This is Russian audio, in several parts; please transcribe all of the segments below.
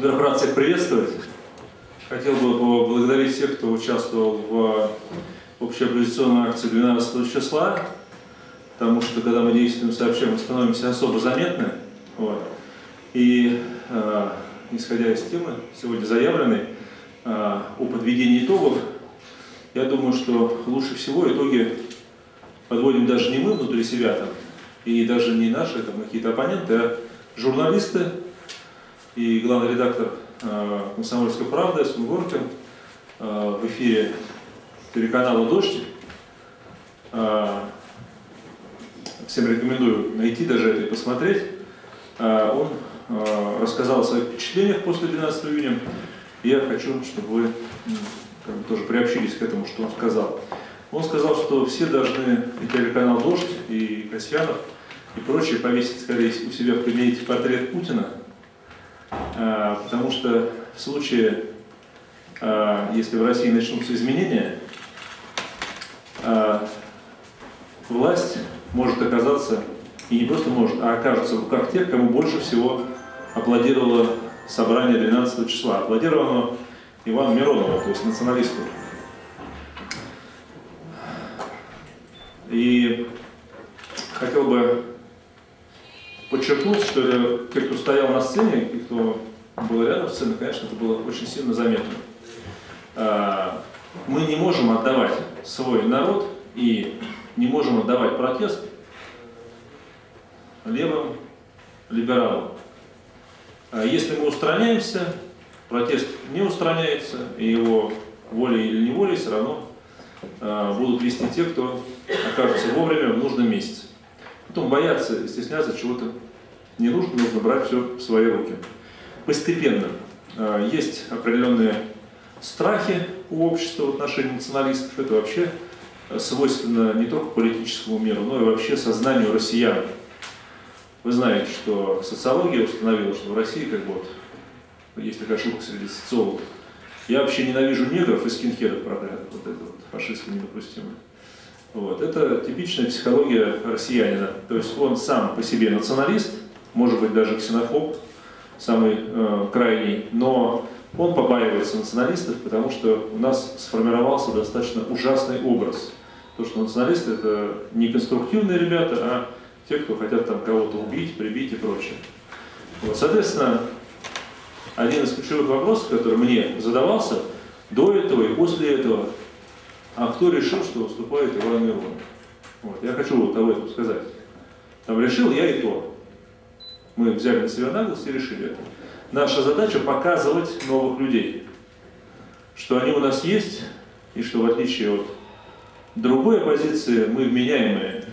Во-первых, рад всех приветствовать. Хотел бы поблагодарить всех, кто участвовал в общеоппозиционной акции 12 числа, потому что когда мы действуем сообща, мы становимся особо заметны. Вот. И э, исходя из темы, сегодня заявленной, э, о подведении итогов, я думаю, что лучше всего итоги подводим даже не мы внутри себя, там, и даже не наши там, какие-то оппоненты, а журналисты и главный редактор э, «Комсомольской правды» Эсмин Горкин э, в эфире телеканала «Дождь». Э, всем рекомендую найти даже это и посмотреть. Он рассказал о своих впечатлениях после 12 июня. Я хочу, чтобы вы как бы, тоже приобщились к этому, что он сказал. Он сказал, что все должны, и телеканал «Дождь», и Касьянов, и прочие, повесить, скорее, у себя в кабинете портрет Путина, потому что в случае, а, если в России начнутся изменения, а, власть может оказаться, и не просто может, а окажется в руках тех, кому больше всего аплодировало собрание 12 числа. Аплодировано Ивану Миронову, то есть националисту. И хотел бы подчеркнуть, что те, кто стоял на сцене и кто был рядом с сценой, конечно, это было очень сильно заметно. А, мы не можем отдавать свой народ и не можем отдавать протест левым либералам. А если мы устраняемся, протест не устраняется, и его волей или неволей все равно а, будут вести те, кто окажется вовремя в нужном месте. Потом бояться, стесняться чего-то не нужно, нужно брать все в свои руки. Постепенно. А, есть определенные страхи у общества в отношении националистов. Это вообще свойственно не только политическому миру, но и вообще сознанию россиян. Вы знаете, что социология установила, что в России как бы вот, есть такая шутка среди социологов, я вообще ненавижу негров и скинхедов проклятых, вот это вот фашистское недопустимое. Вот. Это типичная психология россиянина. То есть он сам по себе националист, может быть даже ксенофоб, самый э, крайний, но он побаивается националистов, потому что у нас сформировался достаточно ужасный образ. То, что националисты это не конструктивные ребята, а те, кто хотят там кого-то убить, прибить и прочее. Вот, соответственно, один из ключевых вопросов, который мне задавался до этого и после этого, а кто решил, что выступает Иван Миронов? Вот, я хочу вот об этом сказать. Там решил я и то. Мы взяли на себя наглость и решили это. Наша задача показывать новых людей, что они у нас есть, и что в отличие от другой оппозиции мы вменяемые.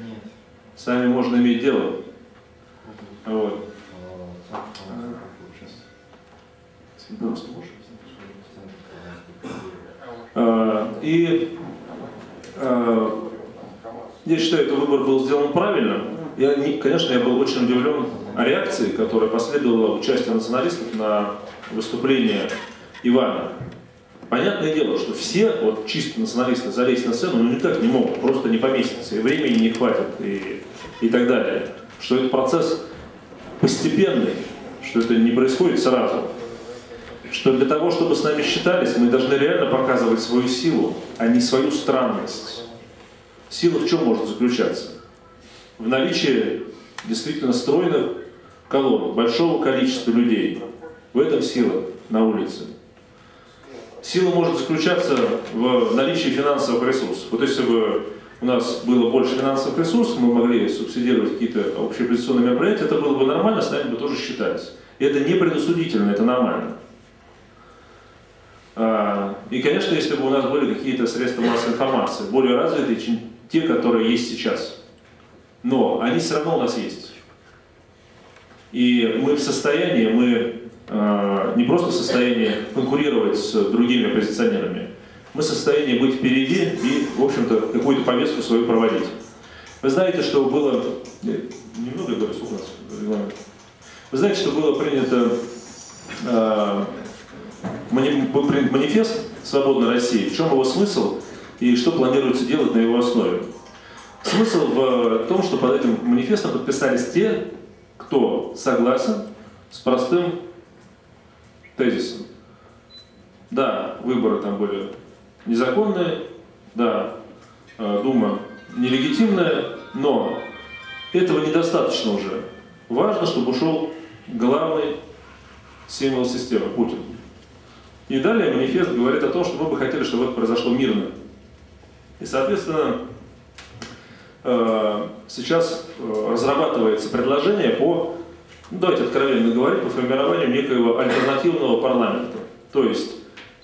С нами можно иметь дело. Вот. А, и а, я считаю, что выбор был сделан правильно. Я, не, конечно, я был очень удивлен реакцией, которая последовала участие националистов на выступление Ивана. Понятное дело, что все вот чисто националисты залезть на сцену ну, никак не могут, просто не поместиться, и времени не хватит, и, и так далее. Что это процесс постепенный, что это не происходит сразу что для того, чтобы с нами считались, мы должны реально показывать свою силу, а не свою странность. Сила в чем может заключаться? В наличии действительно стройных колонн, большого количества людей. В этом сила на улице. Сила может заключаться в наличии финансовых ресурсов. Вот если бы у нас было больше финансовых ресурсов, мы могли субсидировать какие-то общеопозиционные мероприятия, это было бы нормально, с нами бы тоже считались. И это не предосудительно, это нормально. А, и, конечно, если бы у нас были какие-то средства массовой информации, более развитые, чем те, которые есть сейчас. Но они все равно у нас есть. И мы в состоянии, мы э, не просто в состоянии конкурировать с другими оппозиционерами, мы в состоянии быть впереди и, в общем-то, какую-то повестку свою проводить. Вы знаете, что было... Немного говорю, сколько у нас Вы знаете, что было принято э, был принят манифест «Свободной России». В чем его смысл и что планируется делать на его основе? Смысл в том, что под этим манифестом подписались те, кто согласен с простым тезисом. Да, выборы там были незаконные, да, э, Дума нелегитимная, но этого недостаточно уже. Важно, чтобы ушел главный символ системы, Путин. И далее манифест говорит о том, что мы бы хотели, чтобы это произошло мирно. И, соответственно, э, сейчас э, разрабатывается предложение по, ну, давайте откровенно говорить, по формированию некоего альтернативного парламента. То есть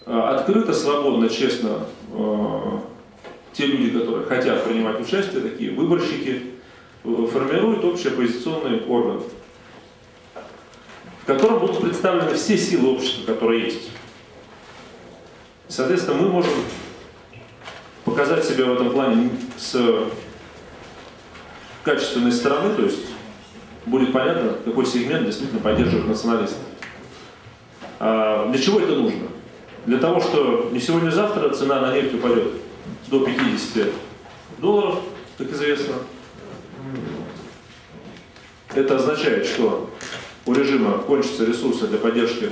э, открыто, свободно, честно те люди, которые хотят принимать участие, такие выборщики, формируют общий оппозиционный орган, в котором будут представлены все силы общества, которые есть. Соответственно, мы можем показать себя в этом плане с качественной стороны, то есть будет понятно, какой сегмент действительно поддерживает националистов. А для чего это нужно? Для того, что не сегодня-завтра цена на нефть упадет до 50 долларов, как известно. Это означает, что у режима кончатся ресурсы для поддержки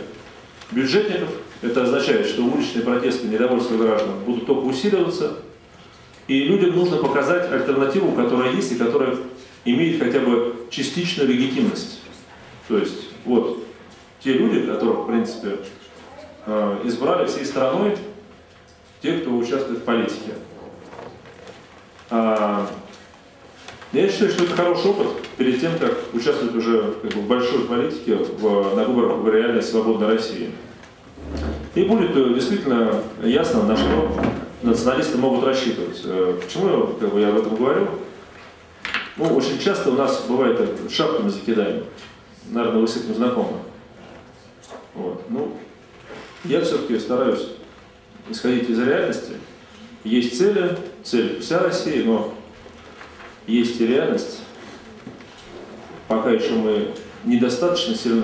бюджетников. Это означает, что уличные протесты, недовольство граждан будут только усиливаться. И людям нужно показать альтернативу, которая есть и которая имеет хотя бы частичную легитимность. То есть, вот, те люди, которых, в принципе, э, избрали всей страной, те, кто участвует в политике. А, я считаю, что это хороший опыт перед тем, как участвовать уже как бы, в большой политике в, на выборах в реальной свободной России. И будет э, действительно ясно, на что националисты могут рассчитывать. Э, почему как бы, я об этом говорю? Ну, очень часто у нас бывает так, шапками закидаем. Наверное, вы с этим знакомы. Вот. Ну, я все-таки стараюсь исходить из реальности. Есть цели, цель вся Россия, но есть и реальность. Пока еще мы недостаточно сильны.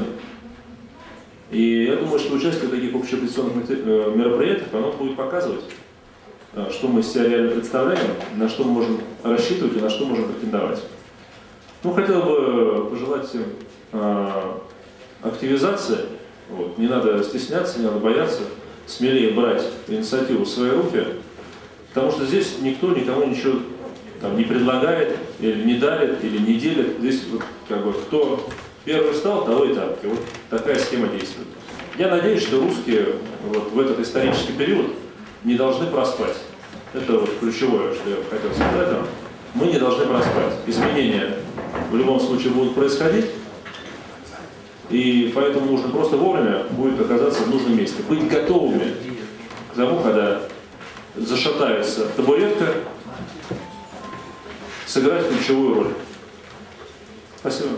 И я думаю, что участие в таких общеопозиционных э, мероприятиях, оно будет показывать, что мы из себя реально представляем, на что мы можем рассчитывать и на что можем претендовать. Ну, хотел бы пожелать всем э, активизации. Вот. Не надо стесняться, не надо бояться смелее брать инициативу в свои руки, потому что здесь никто никому ничего там, не предлагает, или не дарит, или не делит. Здесь вот, как бы, кто первый встал, того и тапки. Вот такая схема действует. Я надеюсь, что русские вот, в этот исторический период не должны проспать. Это вот ключевое, что я хотел сказать. Мы не должны проспать. Изменения в любом случае будут происходить. И поэтому нужно просто вовремя будет оказаться в нужном месте. Быть готовыми к тому, когда зашатается табуретка, сыграть ключевую роль. Спасибо.